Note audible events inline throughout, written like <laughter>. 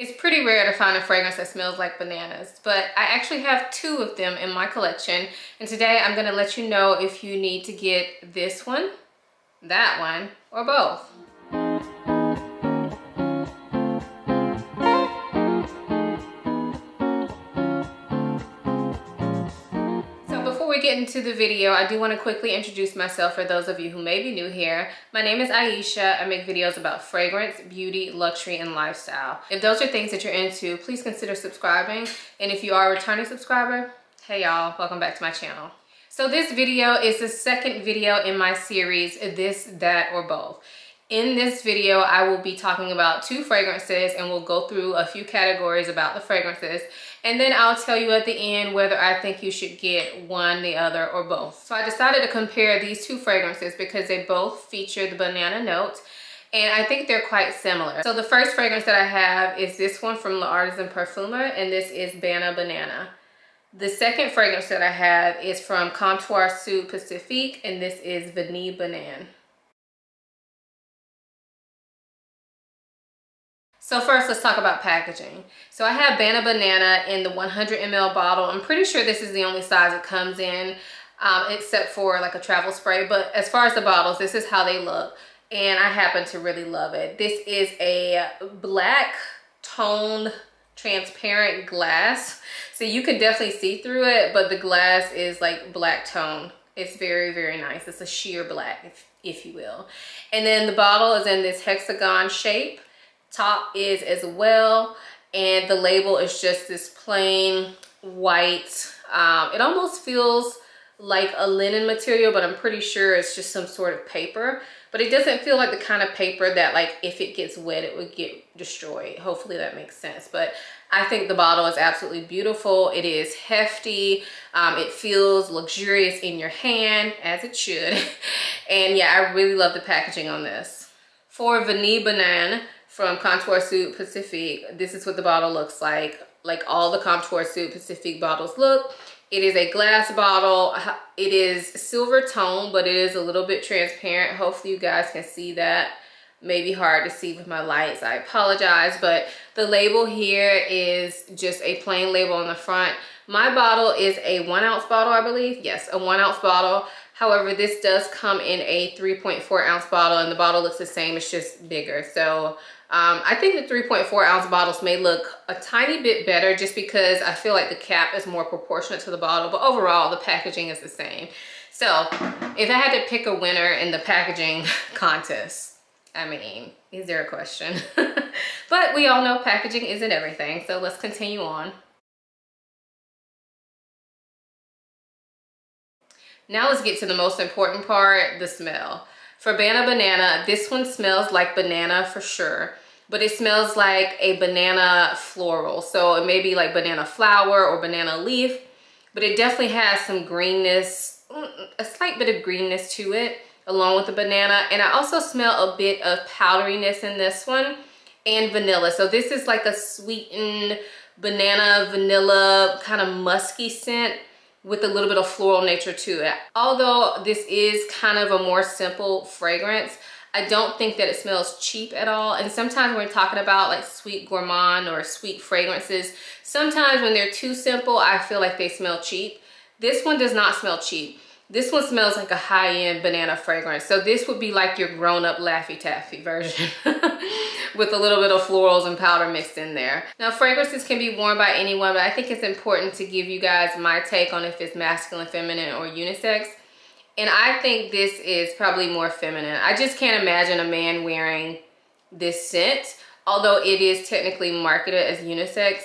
It's pretty rare to find a fragrance that smells like bananas, but I actually have two of them in my collection. And today I'm gonna let you know if you need to get this one, that one, or both. Into the video, I do want to quickly introduce myself for those of you who may be new here. My name is Ayesha. I make videos about fragrance, beauty, luxury, and lifestyle. If those are things that you're into, please consider subscribing. And if you are a returning subscriber, hey y'all, welcome back to my channel. So this video is the second video in my series, This, That, or Both. In this video, I will be talking about two fragrances and we'll go through a few categories about the fragrances. And then I'll tell you at the end whether I think you should get one, the other, or both. So I decided to compare these two fragrances because they both feature the banana note and I think they're quite similar. So the first fragrance that I have is this one from L'Artisan Parfumeur and this is Bana Banana. The second fragrance that I have is from Comptoir Sud Pacifique and this is Vanille Banane. So first, let's talk about packaging. So I have Bana Banana in the 100 ml bottle. I'm pretty sure this is the only size it comes in, um, except for like a travel spray. But as far as the bottles, this is how they look. And I happen to really love it. This is a black toned transparent glass. So you can definitely see through it, but the glass is like black tone. It's very, very nice. It's a sheer black, if, if you will. And then the bottle is in this hexagon shape top is as well. And the label is just this plain white um, it almost feels like a linen material but I'm pretty sure it's just some sort of paper. But it doesn't feel like the kind of paper that like if it gets wet it would get destroyed. Hopefully that makes sense. But I think the bottle is absolutely beautiful. It is hefty. Um, it feels luxurious in your hand as it should. <laughs> And yeah I really love the packaging on this. For Vanille Banane from Comptoir Sud Pacifique. This is what the bottle looks like. Like all the Comptoir Sud Pacifique bottles look. It is a glass bottle. It is silver tone, but it is a little bit transparent. Hopefully you guys can see that. Maybe hard to see with my lights. I apologize, but the label here is just a plain label on the front. My bottle is a one ounce bottle, I believe. Yes, a one ounce bottle. However, this does come in a 3.4 ounce bottle and the bottle looks the same. It's just bigger. So um, I think the 3.4 ounce bottles may look a tiny bit better just because I feel like the cap is more proportionate to the bottle, but overall the packaging is the same. So if I had to pick a winner in the packaging <laughs> contest, I mean, is there a question? <laughs> but we all know packaging isn't everything, so let's continue on. Now let's get to the most important part, the smell. For Bana Banana, this one smells like banana for sure, but it smells like a banana floral. So it may be like banana flower or banana leaf, but it definitely has some greenness, mm, a slight bit of greenness to it along with the banana. And I also smell a bit of powderiness in this one and vanilla. So this is like a sweetened banana, vanilla, kind of musky scent with a little bit of floral nature to it. Although this is kind of a more simple fragrance, I don't think that it smells cheap at all. And sometimes when we're talking about like sweet gourmand or sweet fragrances, sometimes when they're too simple, I feel like they smell cheap. This one does not smell cheap. This one smells like a high-end banana fragrance. So this would be like your grown-up Laffy Taffy version <laughs> with a little bit of florals and powder mixed in there. Now fragrances can be worn by anyone, but I think it's important to give you guys my take on if it's masculine, feminine, or unisex. And I think this is probably more feminine. I just can't imagine a man wearing this scent. Although it is technically marketed as unisex,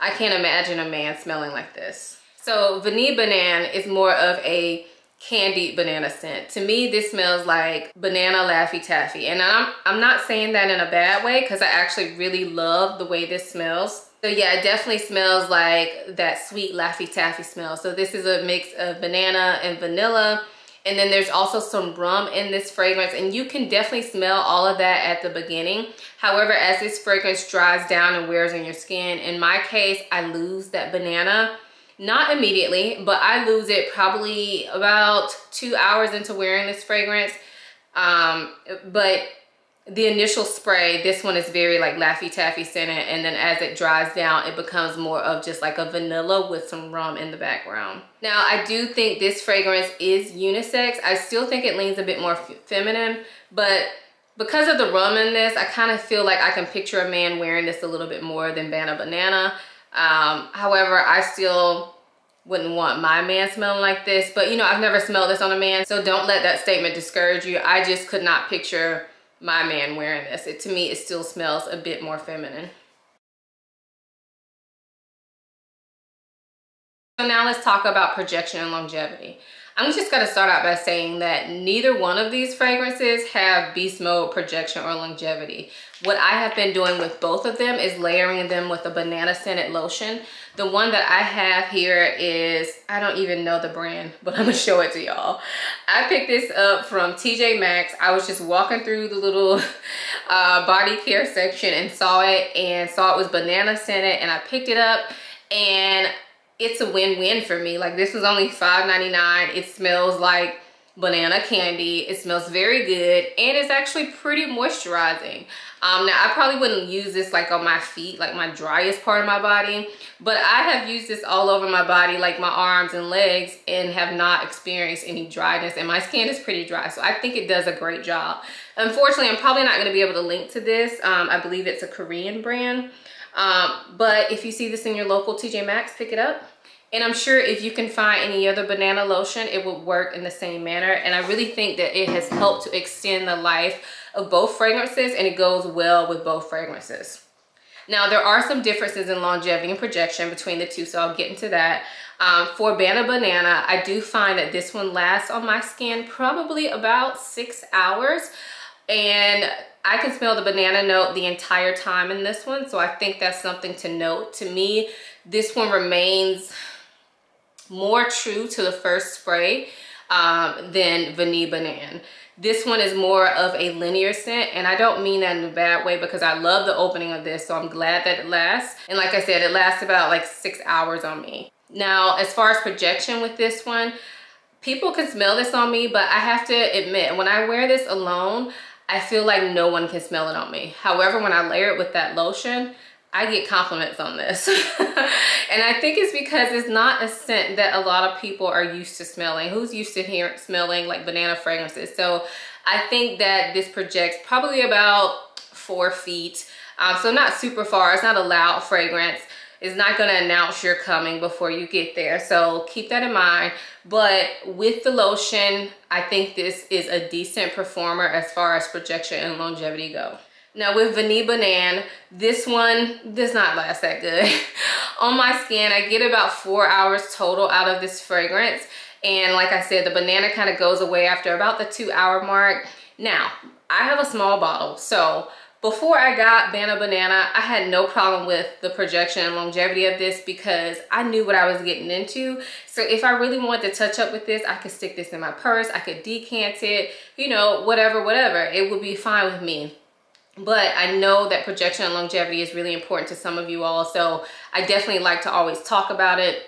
I can't imagine a man smelling like this. So Vanille Banane is more of a candied banana scent. To me, this smells like banana Laffy Taffy. And I'm, I'm not saying that in a bad way because I actually really love the way this smells. So yeah, it definitely smells like that sweet Laffy Taffy smell. So this is a mix of banana and vanilla. And then there's also some rum in this fragrance and you can definitely smell all of that at the beginning. However, as this fragrance dries down and wears on your skin, in my case, I lose that banana not immediately, but I lose it probably about two hours into wearing this fragrance. Um, but the initial spray, this one is very like Laffy Taffy scented and then as it dries down, it becomes more of just like a vanilla with some rum in the background. Now, I do think this fragrance is unisex. I still think it leans a bit more feminine, but because of the rum in this, I kind of feel like I can picture a man wearing this a little bit more than Bana Banana. Um, however, I still wouldn't want my man smelling like this, but you know, I've never smelled this on a man, so don't let that statement discourage you. I just could not picture my man wearing this. It To me, it still smells a bit more feminine. So now let's talk about projection and longevity. I'm just gonna start out by saying that neither one of these fragrances have beast mode, projection, or longevity. What I have been doing with both of them is layering them with a banana scented lotion. The one that I have here is, I don't even know the brand, but <laughs> I'm gonna show it to y'all. I picked this up from TJ Maxx. I was just walking through the little <laughs> uh, body care section and saw it and saw it was banana scented and I picked it up and it's a win-win for me. Like this was only $5.99. It smells like banana candy. It smells very good and it's actually pretty moisturizing. Um, now I probably wouldn't use this like on my feet, like my driest part of my body, but I have used this all over my body, like my arms and legs and have not experienced any dryness and my skin is pretty dry. So I think it does a great job. Unfortunately, I'm probably not gonna be able to link to this. Um, I believe it's a Korean brand. Um, but if you see this in your local TJ Maxx, pick it up. And I'm sure if you can find any other banana lotion, it would work in the same manner. And I really think that it has helped to extend the life of both fragrances and it goes well with both fragrances. Now, there are some differences in longevity and projection between the two, so I'll get into that. Um, for Bana Banana, I do find that this one lasts on my skin probably about six hours. And I can smell the banana note the entire time in this one, so I think that's something to note. To me, this one remains more true to the first spray um, than Vanille Banane. This one is more of a linear scent and I don't mean that in a bad way because I love the opening of this so I'm glad that it lasts. And like I said, it lasts about like six hours on me. Now, as far as projection with this one, people can smell this on me, but I have to admit, when I wear this alone, I feel like no one can smell it on me. However, when I layer it with that lotion, I get compliments on this. <laughs> and I think it's because it's not a scent that a lot of people are used to smelling. Who's used to hear, smelling like banana fragrances? So I think that this projects probably about four feet. Um, so not super far. It's not a loud fragrance. It's not going to announce you're coming before you get there. So keep that in mind. But with the lotion, I think this is a decent performer as far as projection and longevity go. Now with Vanille Banane, this one does not last that good. <laughs> On my skin, I get about four hours total out of this fragrance. And like I said, the banana kind of goes away after about the two hour mark. Now, I have a small bottle, so before I got Bana Banana, I had no problem with the projection and longevity of this because I knew what I was getting into. So if I really wanted to touch up with this, I could stick this in my purse, I could decant it, you know, whatever, whatever. It would be fine with me but I know that projection and longevity is really important to some of you all. So I definitely like to always talk about it.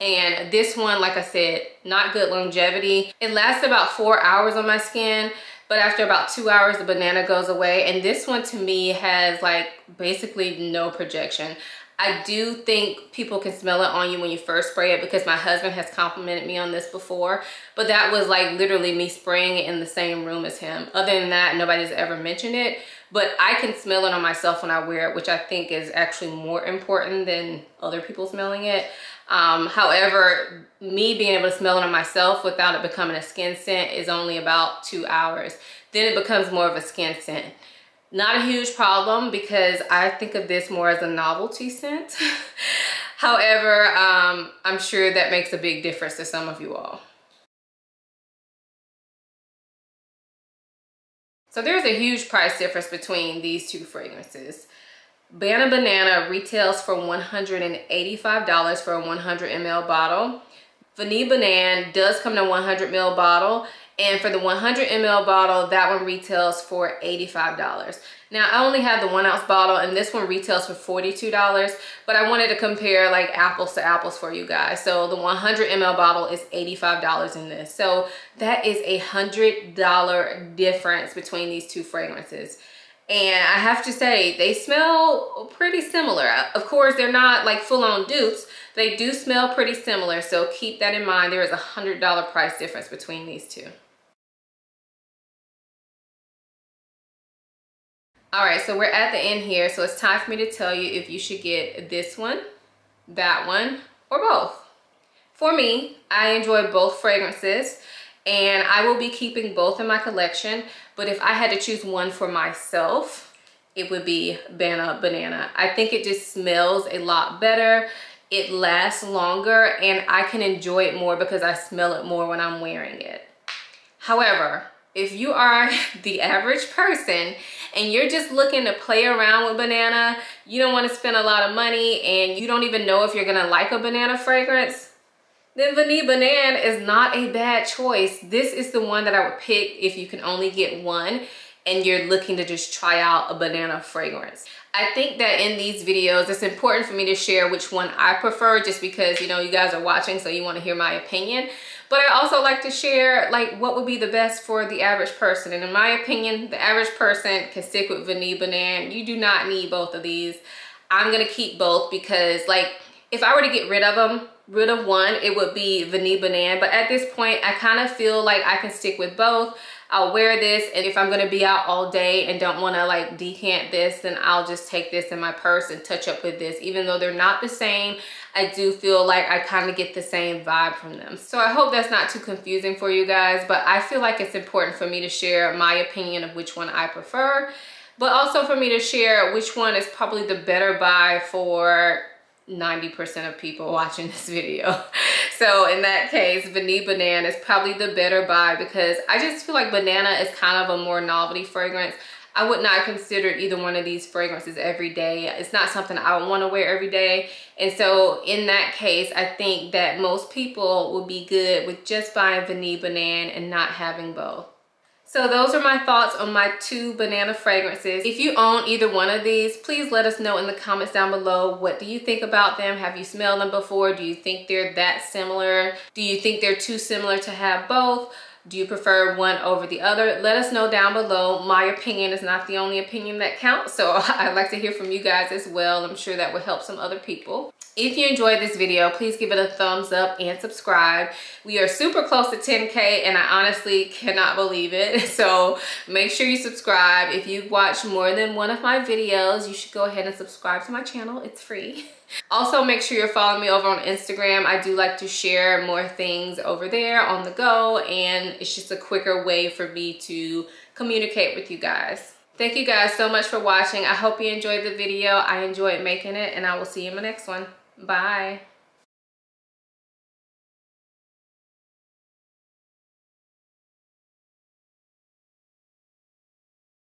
And this one, like I said, not good longevity. It lasts about four hours on my skin, but after about two hours, the banana goes away. And this one to me has like basically no projection. I do think people can smell it on you when you first spray it because my husband has complimented me on this before. But that was like literally me spraying it in the same room as him. Other than that, nobody's ever mentioned it but I can smell it on myself when I wear it, which I think is actually more important than other people smelling it. Um, however, me being able to smell it on myself without it becoming a skin scent is only about two hours. Then it becomes more of a skin scent. Not a huge problem because I think of this more as a novelty scent. <laughs> However, um, I'm sure that makes a big difference to some of you all. So there's a huge price difference between these two fragrances. Bana Banana retails for $185 for a 100 ml bottle. Vanille Banane does come in a 100 ml bottle And for the 100 ml bottle, that one retails for $85. Now I only have the one ounce bottle and this one retails for $42, but I wanted to compare like apples to apples for you guys. So the 100 ml bottle is $85 in this. So that is a $100 difference between these two fragrances. And I have to say, they smell pretty similar. Of course, they're not like full-on dupes. They do smell pretty similar, so keep that in mind. There is a $100 price difference between these two. All right, so we're at the end here, so it's time for me to tell you if you should get this one, that one, or both. For me, I enjoy both fragrances and I will be keeping both in my collection, but if I had to choose one for myself, it would be Bana Banana. I think it just smells a lot better. It lasts longer and I can enjoy it more because I smell it more when I'm wearing it. However, if you are <laughs> the average person and you're just looking to play around with banana, you don't want to spend a lot of money and you don't even know if you're going to like a banana fragrance, then Vanille Banane is not a bad choice. This is the one that I would pick if you can only get one and you're looking to just try out a banana fragrance. I think that in these videos, it's important for me to share which one I prefer just because, you know, you guys are watching so you want to hear my opinion. But I also like to share like what would be the best for the average person. And in my opinion, the average person can stick with Vanille Banane. You do not need both of these. I'm to keep both because like if I were to get rid of them, rid of one, it would be Vanille Banane. But at this point, I kind of feel like I can stick with both. I'll wear this and if I'm gonna be out all day and don't wanna like decant this, then I'll just take this in my purse and touch up with this. Even though they're not the same, I do feel like I kind of get the same vibe from them. So I hope that's not too confusing for you guys, but I feel like it's important for me to share my opinion of which one I prefer, but also for me to share which one is probably the better buy for 90% of people watching this video. <laughs> So in that case, Vanille Banane is probably the better buy because I just feel like banana is kind of a more novelty fragrance. I would not consider either one of these fragrances every day. It's not something I would want to wear every day. And so in that case, I think that most people would be good with just buying Vanille Banane and not having both. So those are my thoughts on my two banana fragrances. If you own either one of these, please let us know in the comments down below. What do you think about them? Have you smelled them before? Do you think they're that similar? Do you think they're too similar to have both? Do you prefer one over the other? Let us know down below. My opinion is not the only opinion that counts, so <laughs> I'd like to hear from you guys as well. I'm sure that would help some other people. If you enjoyed this video, please give it a thumbs up and subscribe. We are super close to 10K and I honestly cannot believe it. <laughs> So make sure you subscribe. If you've watched more than one of my videos, you should go ahead and subscribe to my channel. It's free. <laughs> Also, make sure you're following me over on Instagram. I do like to share more things over there on the go and it's just a quicker way for me to communicate with you guys. Thank you guys so much for watching. I hope you enjoyed the video. I enjoyed making it and I will see you in my next one. Bye.